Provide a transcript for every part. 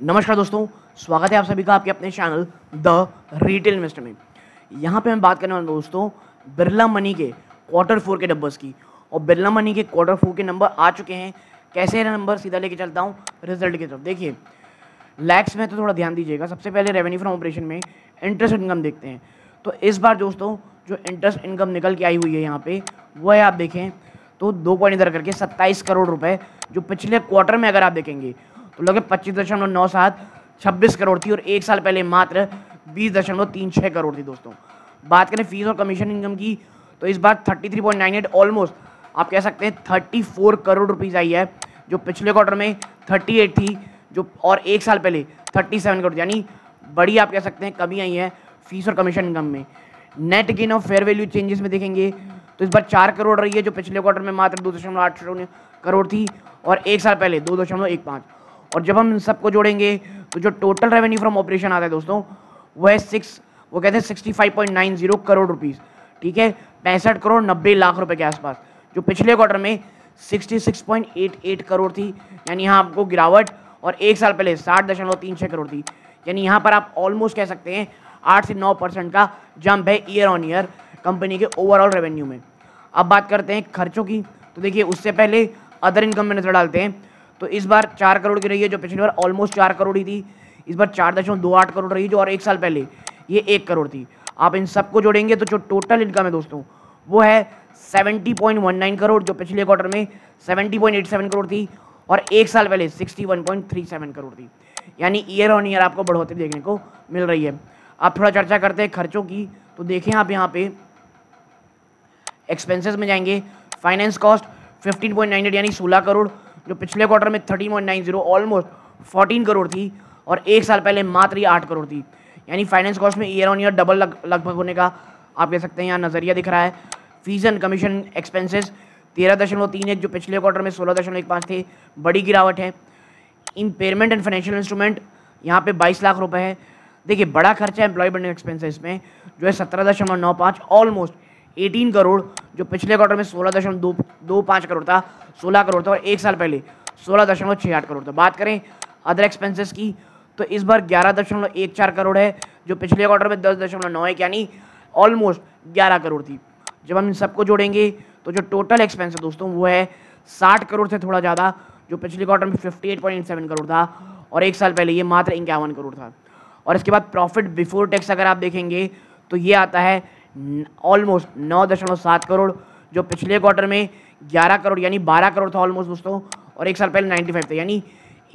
नमस्कार दोस्तों, स्वागत है आप सभी का आपके अपने चैनल द रिटेल इन्वेस्टर में। यहाँ पे हम बात करने वाले दोस्तों, बिरला मनी के क्वार्टर फोर के नंबर्स की। और बिरला मनी के क्वार्टर फोर के नंबर आ चुके हैं। कैसे है नंबर सीधा लेके चलता हूँ रिज़ल्ट की तरफ़। देखिए लैक्स में तो थोड़ा ध्यान दीजिएगा। सबसे पहले रेवेन्यू फ्रॉम ऑपरेशन में इंटरेस्ट इनकम देखते हैं। तो इस बार दोस्तों, जो इंटरेस्ट इनकम निकल के आई हुई है यहाँ पे, वो है आप देखें तो दो पॉइंट इधर करके सत्ताईस करोड़ रुपए, जो पिछले क्वार्टर में अगर आप देखेंगे लगे पच्चीस दशमलव नौ सात, छब्बीस करोड़ थी और एक साल पहले मात्र बीस दशमलव तीन छः करोड़ थी दोस्तों। बात करें फ़ीस और कमीशन इनकम की तो इस बार thirty three point nine eight almost आप कह सकते हैं थर्टी फोर करोड़ रुपीज़ आई है, जो पिछले क्वार्टर में थर्टी एट थी, जो और एक साल पहले थर्टी सेवन करोड़, यानी बड़ी आप कह सकते हैं कमी आई है फ़ीस और कमीशन इनकम में। Net gain of fair value changes में देखेंगे तो इस बार चार करोड़ रही है, जो पिछले क्वार्टर में मात्र दो दशमलव आठ करोड़ थी, और एक साल पहले दो दशमलव एक पाँच। और जब हम इन सबको जोड़ेंगे तो जो टोटल रेवेन्यू फ्रॉम ऑपरेशन आता है दोस्तों, वो है सिक्स वो कहते हैं sixty five point nine zero crore rupees ठीक है? पैंसठ करोड़ नब्बे लाख रुपए के आसपास, जो पिछले क्वार्टर में sixty six point eight eight crore थी, यानी यहाँ आपको गिरावट, और एक साल पहले साठ दशमलव तीन छः करोड़ थी, यानी यहाँ पर आप ऑलमोस्ट कह सकते हैं आठ से नौ परसेंट का जंप है ईयर ऑन ईयर कंपनी के ओवरऑल रेवेन्यू में। अब बात करते हैं खर्चों की तो देखिए उससे पहले अदर इनकम में नज़र डालते हैं। तो इस बार चार करोड़ की रही है, जो पिछली बार ऑलमोस्ट चार करोड़ ही थी, इस बार चार दशमलव दो आठ करोड़ रही जो और एक साल पहले, ये एक करोड़ थी। आप इन सबको जोड़ेंगे तो जो टोटल इनकम है दोस्तों वो है seventy point one nine crore, जो पिछले क्वार्टर में seventy point eight seven crore थी, और एक साल पहले sixty one point three seven crore थी। यानी ईयर ऑन ईयर आपको बढ़ोतरी देखने को मिल रही है। आप थोड़ा चर्चा करते हैं खर्चों की तो देखें आप यहाँ पे एक्सपेंसेस में जाएँगे finance cost fifteen point nine eight यानी सोलह करोड़ जो पिछले क्वार्टर में thirteen point nine zero almost fourteen crore थी और एक साल पहले मात्र ही आठ करोड़ थी। यानी फाइनेंस कॉस्ट में ईयर ऑन ईयर डबल लगभग होने का आप कह सकते हैं, यहाँ नज़रिया दिख रहा है। फ़ीस एंड कमीशन एक्सपेंसेस तेरह दशमलव तीन एक जो पिछले क्वार्टर में सोलह दशमलव एक पाँच थे, बड़ी गिरावट है। इम्पेयरमेंट एंड फाइनेंशियल इंस्ट्रूमेंट यहाँ पे बाईस लाख रुपए है। देखिए, बड़ा खर्चा है एम्प्लॉयमेंट एक्सपेंसेस में, जो है सत्रह दशमलव नौ पाँच ऑलमोस्ट एटीन करोड़ जो पिछले क्वार्टर में सोलह दशमलव दो दो पाँच करोड़ था, सोलह करोड़ था और एक साल पहले सोलह दशमलव छः आठ करोड़ था। बात करें अदर एक्सपेंसेस की तो इस बार ग्यारह दशमलव एक चार करोड़ है, जो पिछले क्वार्टर में दस दशमलव नौ एक यानी ऑलमोस्ट ग्यारह करोड़ थी। जब हम इन सबको जोड़ेंगे तो जो टोटल एक्सपेंस है दोस्तों, वो है साठ करोड़ से थोड़ा ज़्यादा, जो पिछले क्वार्टर में fifty eight point seven crore था, और एक साल पहले ये मात्र इक्यावन करोड़ था। और इसके बाद प्रॉफिट बिफोर टैक्स अगर आप देखेंगे तो ये आता है ऑलमोस्ट नौ दशमलव सात करोड़, जो पिछले क्वार्टर में ग्यारह करोड़, यानी बारह करोड़ था ऑलमोस्ट दोस्तों, और एक साल पहले नाइन्टी फाइव था, यानी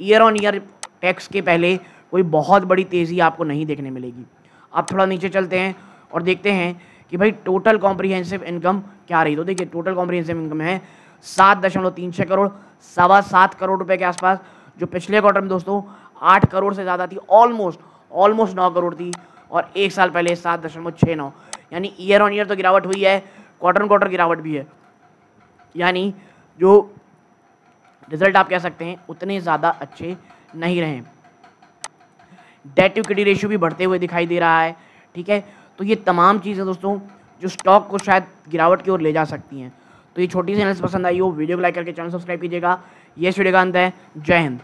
ईयर ऑन ईयर टैक्स के पहले कोई बहुत बड़ी तेज़ी आपको नहीं देखने मिलेगी। आप थोड़ा नीचे चलते हैं और देखते हैं कि भाई टोटल कॉम्प्रीहेंसिव इनकम क्या रही। तो देखिए टोटल कॉम्प्रीहेंसिव इनकम है सात दशमलव तीन छः करोड़, सवा सात करोड़ रुपए के आसपास, जो पिछले क्वार्टर में दोस्तों आठ करोड़ से ज़्यादा थी ऑलमोस्ट ऑलमोस्ट नौ करोड़ थी, और एक साल पहले सात दशमलव छः नौ। यानी ईयर ऑन ईयर तो गिरावट हुई है क्वार्टर क्वार्टर गिरावट भी है। यानी जो रिज़ल्ट आप कह सकते हैं, उतने ज़्यादा अच्छे नहीं रहे। डेट इक्विटी रेशियो भी बढ़ते हुए दिखाई दे रहा है, ठीक है? तो ये तमाम चीज़ें दोस्तों, जो स्टॉक को शायद गिरावट की ओर ले जा सकती हैं। तो ये छोटी सी एनालिस पसंद आई हो, वीडियो को लाइक करके चैनल सब्सक्राइब कीजिएगा। ये वीडियो का अंत है। जय हिंद।